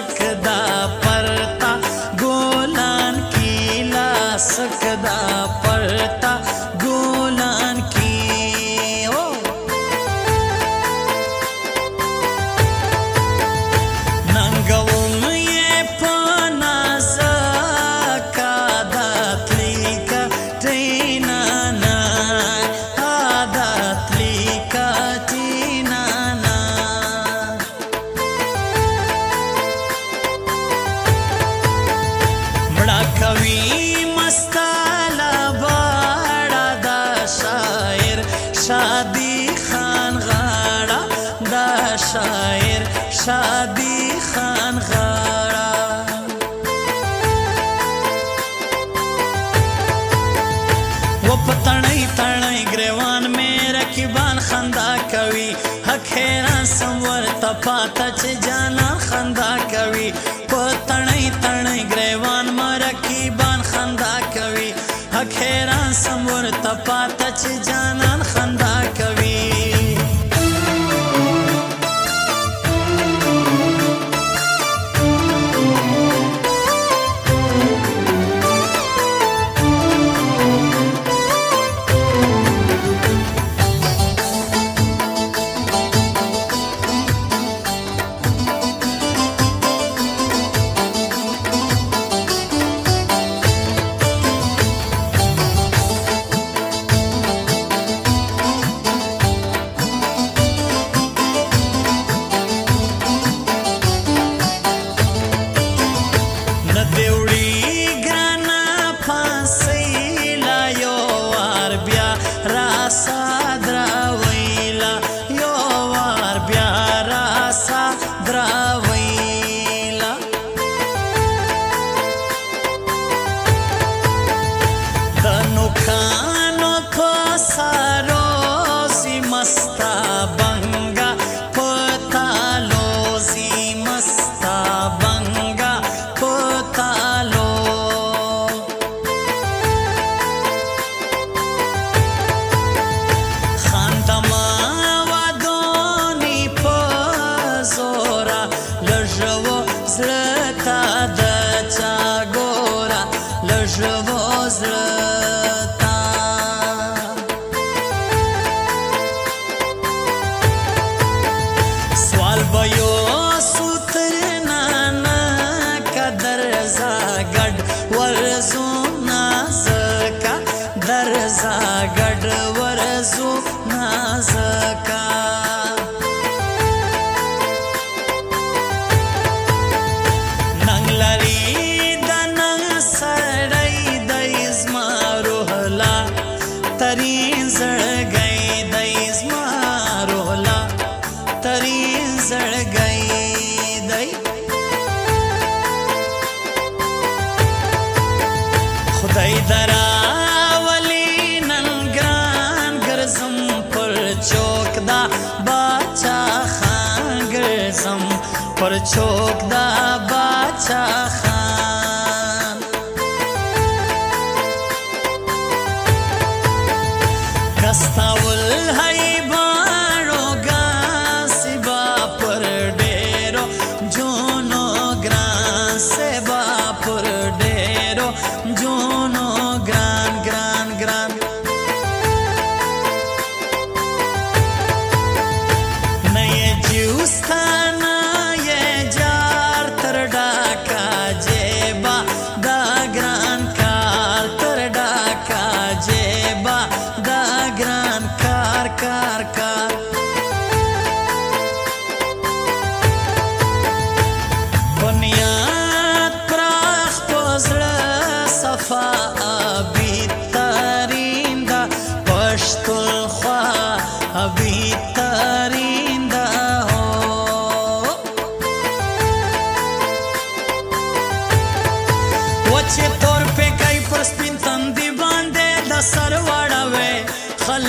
सकदा परता गोलान कीला सकदा پاته چې جانا خندا کوي په تڼۍ تڼۍ ګریوان مرکیبان خندا کوي حکیران سمور ته پاته چې جانا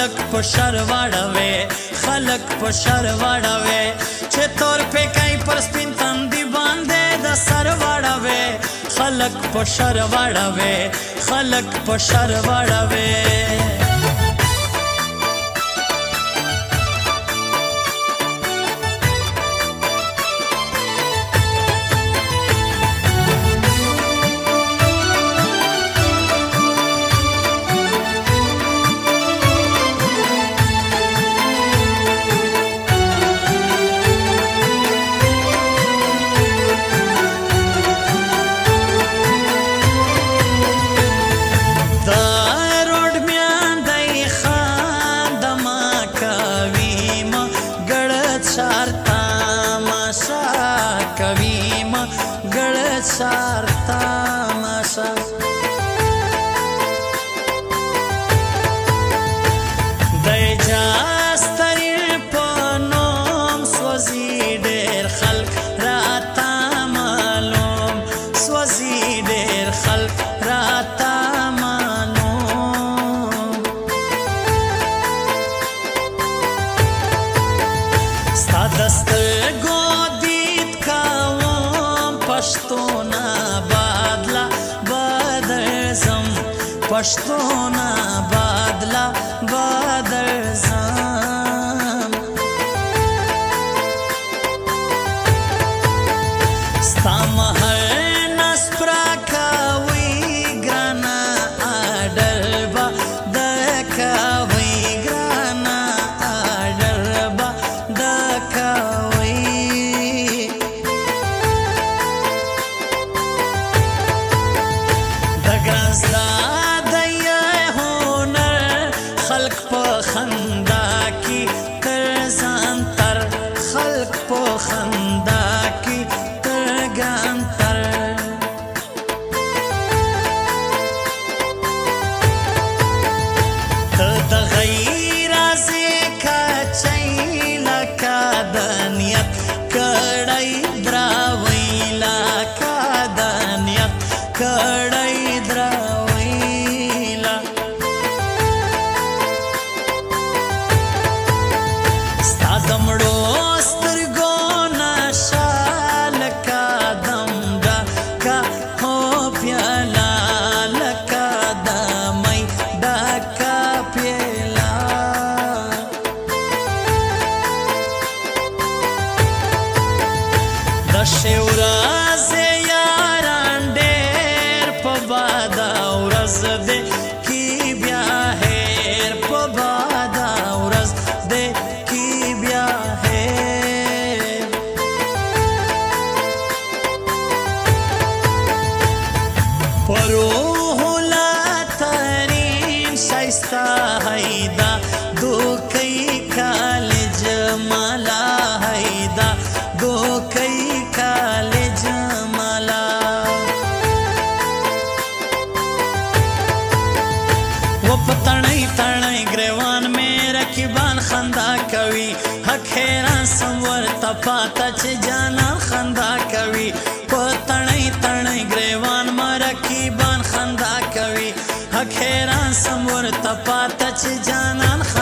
خلق په شر واړوي خلق په شر واړوي چې تور په کای پر سپین تندي باندې د سر واړوي خلق په شر واړوي خلق په شر واړوي pensar что ورته پاتچ جانان خ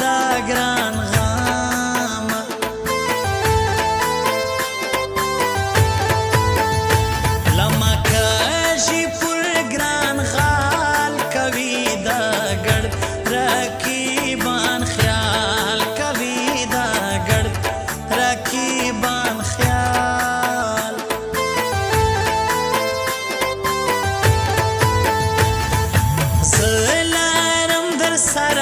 دا ګران غم لما کاشي پر ګران خال کوي دا ګړ رقیبان خیال کوي دا ګړ رقیبان خیال زلارم در سره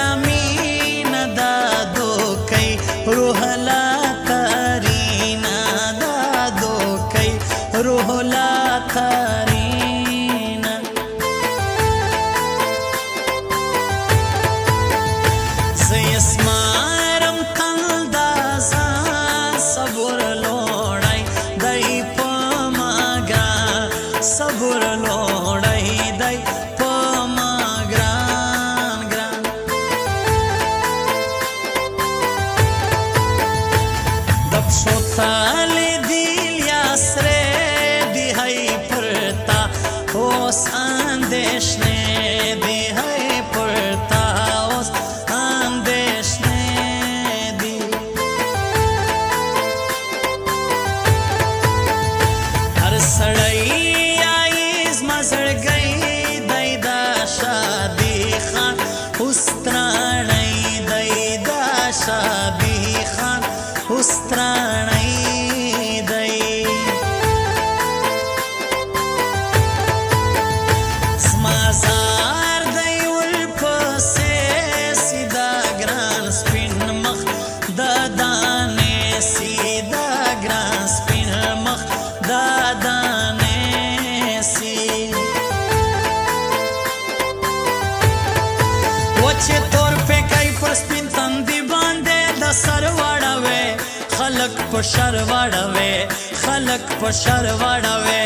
په شر واړوي خلک په شر واړوي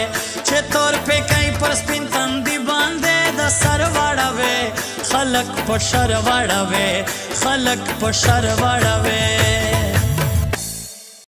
چې تور په کای پر سپین تندي باندې د سر واړوي خلک په شر واړوي خلک په شر واړوي